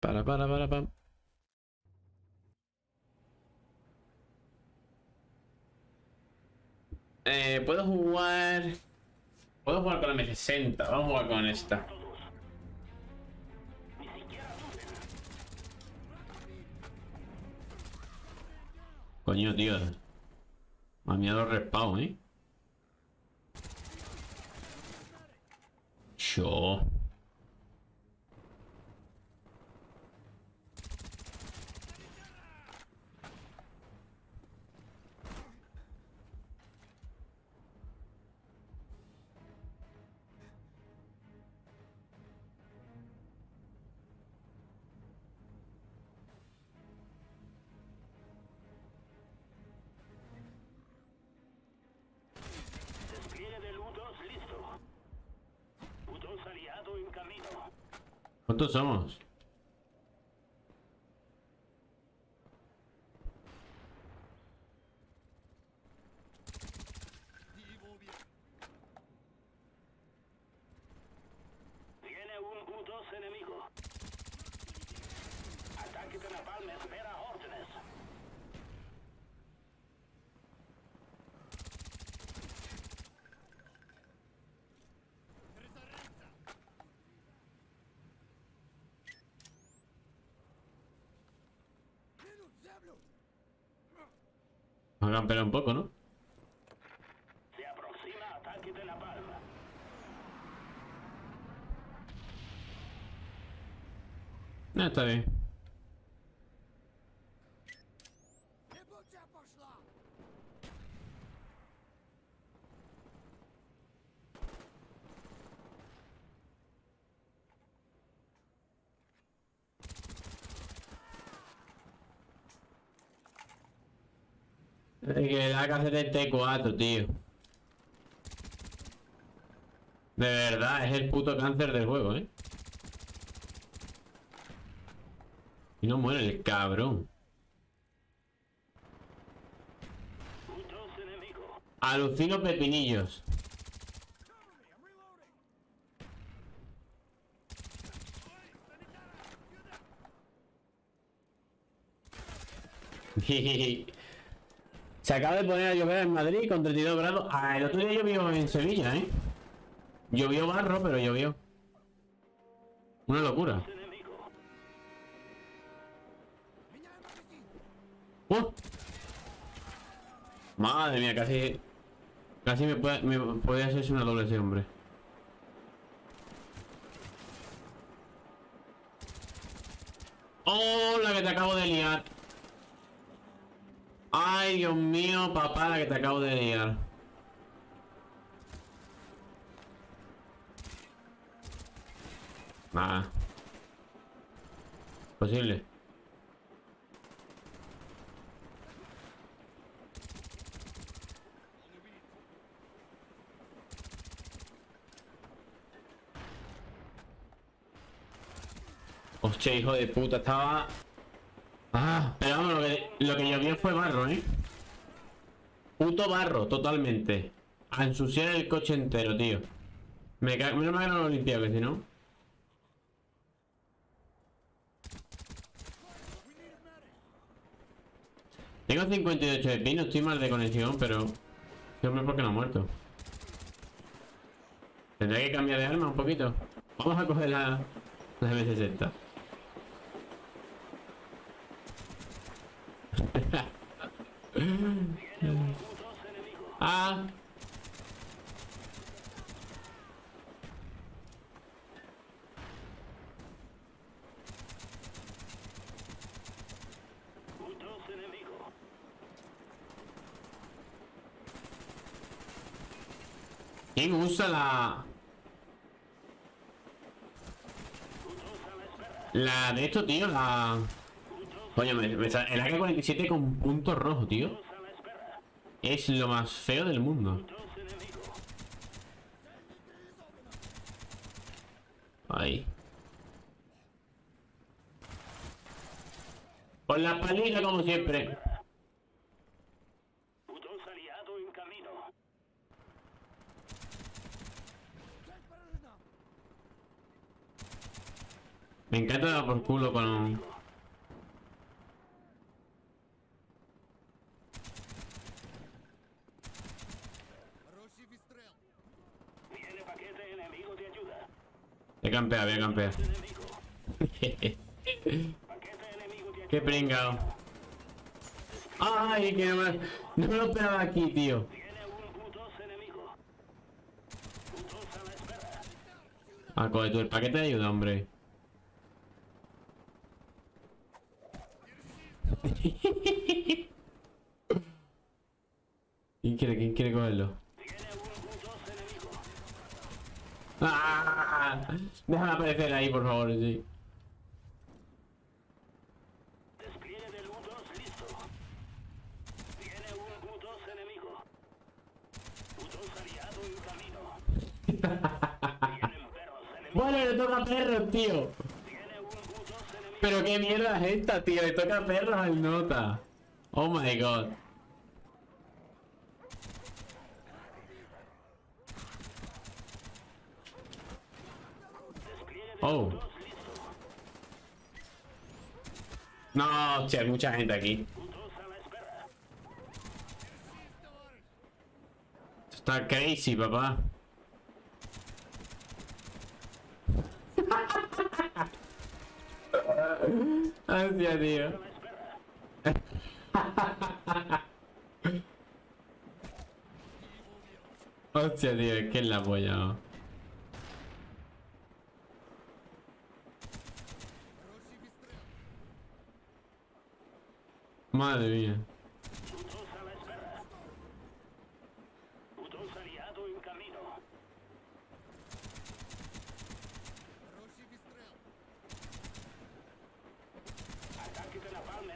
Para, para, para, para. Eh, puedo jugar... Puedo jugar con la M60. Vamos a jugar con esta. Coño, tío. Me ha miedo respawn, ¿eh? Yo. ¿Cuántos somos? Viene un U2 enemigo. Ataque de napalm espera órdenes. A campear un poco, ¿no? Se aproxima ataque de napalm. No, está bien. Es que el T4, tío. De verdad, es el puto cáncer del juego, ¿eh? Y no muere el cabrón. U2 enemigo. Alucino pepinillos. Se acaba de poner a llover en Madrid con 32 grados. Ah, el otro día llovió en Sevilla, ¿eh? Llovió barro, pero llovió. Una locura. ¡Oh! Madre mía, casi... Casi me puede, me puede hacerse una doble ese hombre. ¡Oh, la que te acabo de liar! ¡Ay, Dios mío, papá, la que te acabo de liar! Nada. Posible. Hostia, hijo de puta, estaba... Ah, pero lo que, lo que llovió fue barro, ¿eh? Puto barro, totalmente. A ensuciar el coche entero, tío. Me cago... Menos mal que no lo limpiado, que si no... Tengo 58 de pino, estoy mal de conexión, pero... Hombre, ¿por qué no ha muerto? Tendré que cambiar de arma un poquito. Vamos a coger la... La M60. Ah. U2 enemigo. ¿Quién usa la... La de esto, tío, la... Coño, me, sale- el AK-47 con punto rojo, tío. Es lo más feo del mundo. Ahí. Con la palita como siempre. U2 aliado en camino. Me encanta dar por culo con... Viene paquete enemigo de ayuda. Paquete enemigo de ayuda. Qué pringao. Ay, que no me, no lo esperaba aquí, tío. Viene un U2 enemigo. U2 a la espera. Ah, coge tú el paquete de ayuda, hombre. ¿Quién quiere, quién quiere cogerlo? ¡Ah! Déjame aparecer ahí, por favor, sí. Despliegue del U2 listo. Viene un U2 enemigo. U2 aliado en camino. Vienen perros enemigos. Bueno, le toca perros, tío. Viene un U2 enemigo. Pero qué mierda es esta, tío. Le toca perros al nota. Oh my god. Oh. U2 listo. No, hay mucha gente aquí. U2 a la espera. Esto está crazy, papá. Hostia, tío. Hostia, tío, es que es la polla. ¿no? Madre mía. U2 a la espera. U2 aliado en camino. Ataque de napalm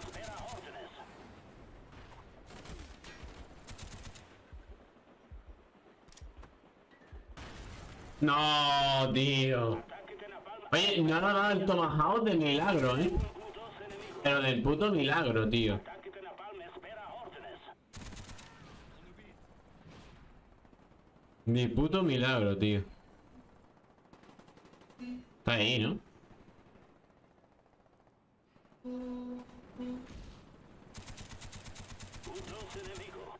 espera órdenes. No, tío. Oye, no ha dado el Tomahawk de milagro, ¿eh? Un U2 enemigo. Pero del puto milagro, tío. Ni puto milagro, tío. Está ahí, ¿no? U2 enemigo.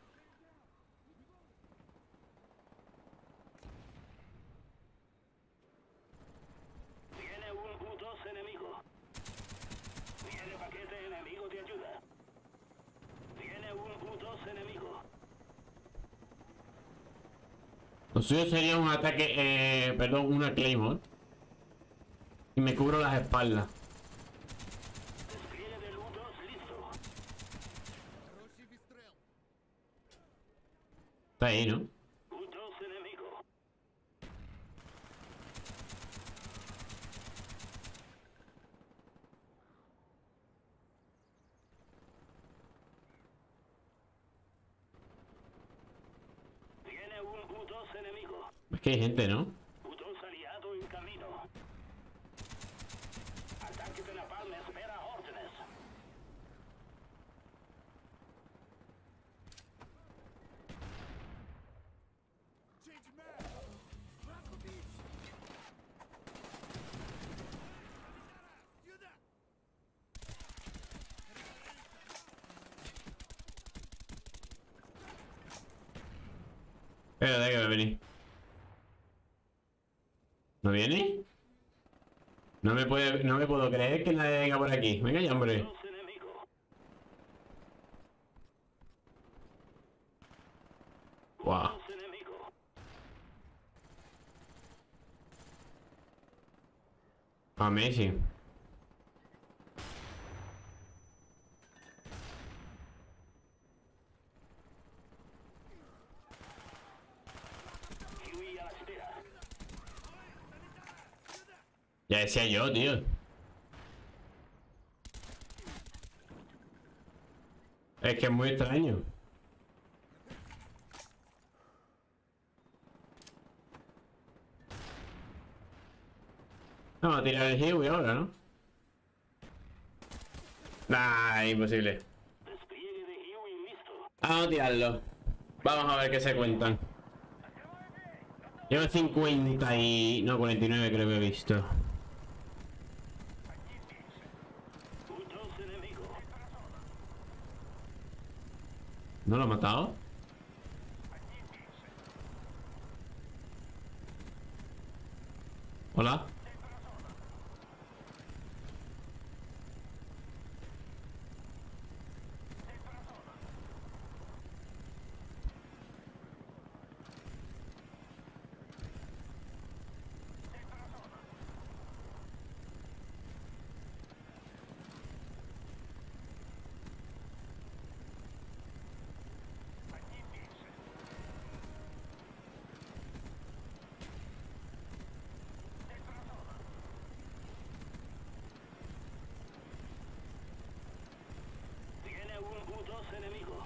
Viene un U2 enemigo. Viene paquete enemigo de ayuda. Viene un U2 enemigo. Lo suyo sería un ataque, eh, perdón, una Claymore. Y me cubro las espaldas. Despliegue del U2 listo. Está ahí, ¿no? U2 enemigo. Viene un U2 enemigo. Es que hay gente, ¿no? U2 aliado en camino. Ataque de napalm espera Espérate que va a venir. ¿No viene? No me, puede, no me puedo creer que nadie venga por aquí. Venga ya, hombre. U2 enemigo. Wow. U2 enemigo. Amazing. Huey a la espera. Ya decía yo, tío. Es que es muy extraño. Vamos a tirar el Huey ahora, ¿no? Nah, imposible. Vamos a tirarlo. Vamos a ver qué se cuentan. Llevo 50 y... No, 49 creo que he visto. ¿No lo ha matado? Hola. Tiene un U2 enemigo.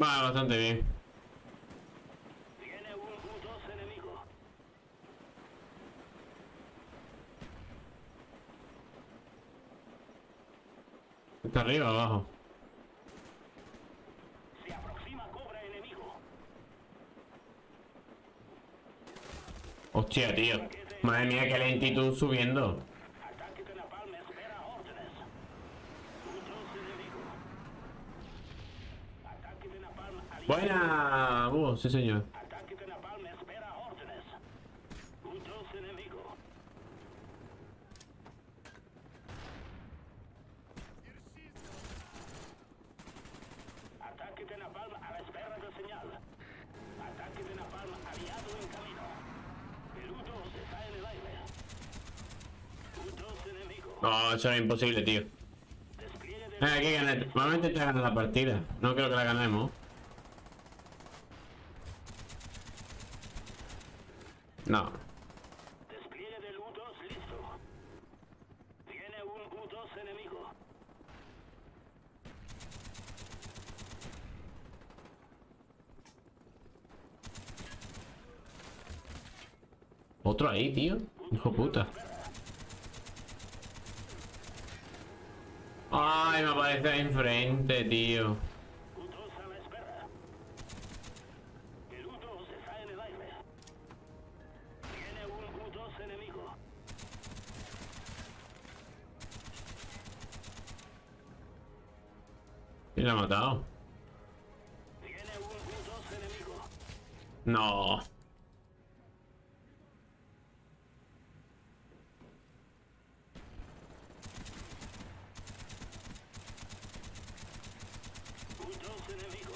Va bastante bien. Tiene un U2 enemigo. ¿Está arriba o abajo? Se aproxima cobra enemigo. Hostia, tío. Madre mía, qué lentitud subiendo. Ataque de napalm espera órdenes. U2 enemigo. Ataque de napalm aliado. Buena. Uh, sí, señor. Ataque de napalm espera órdenes. U2 enemigo. Ataque de a de señal. Ataque de en camino. El U2 está en el aire. U2 enemigo. No, eso es imposible, tío. Despliegue de Eh, hay que ganar. Vamos a intentar ganar la partida. No creo que la ganemos. No. Despliegue del U2 listo. Tiene un U2 enemigo. Otro ahí, tío. Hijo puta. Ay, me aparece ahí enfrente, tío. ¿Quién lo ha matado? Tiene un U2 enemigo. No. U2 enemigo.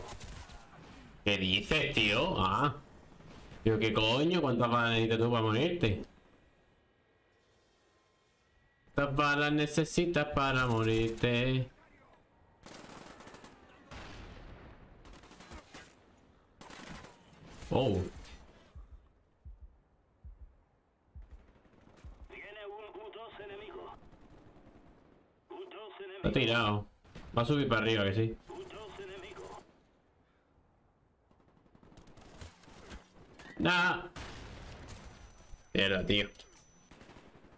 ¿Qué dices, tío? Ah. Tío, ¿qué coño? ¿Cuántas balas necesitas tú para morirte? ¿Cuántas balas necesitas para morirte? Oh, Tiene un U2 enemigo. U2 está tirado. Va a subir para arriba, que sí. U2 enemigo. Nah. Mierda, tío.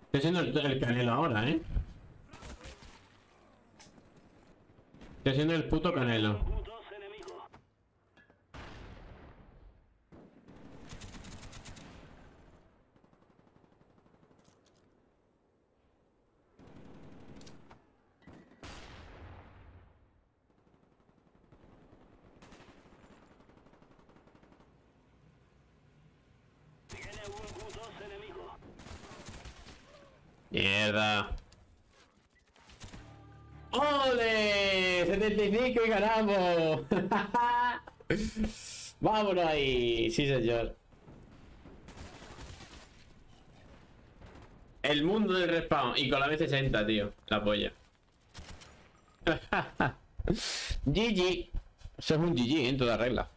Estoy haciendo el, el canelo ahora, ¿eh? Estoy haciendo el puto canelo. U2 enemigo. Tiene un U2 enemigo. Mierda. ¡Ole! 75 y ganamos. Vámonos ahí. Sí, señor. El mundo del respawn. Y con la B60, tío. La polla. GG. Eso es un GG en toda regla.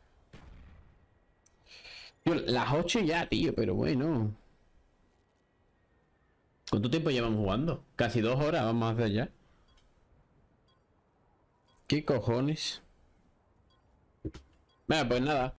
Tío, las 8 ya, tío, pero bueno. ¿Cuánto tiempo llevamos jugando? Casi dos horas vamos a hacer ya. ¿Qué cojones? Venga, pues nada.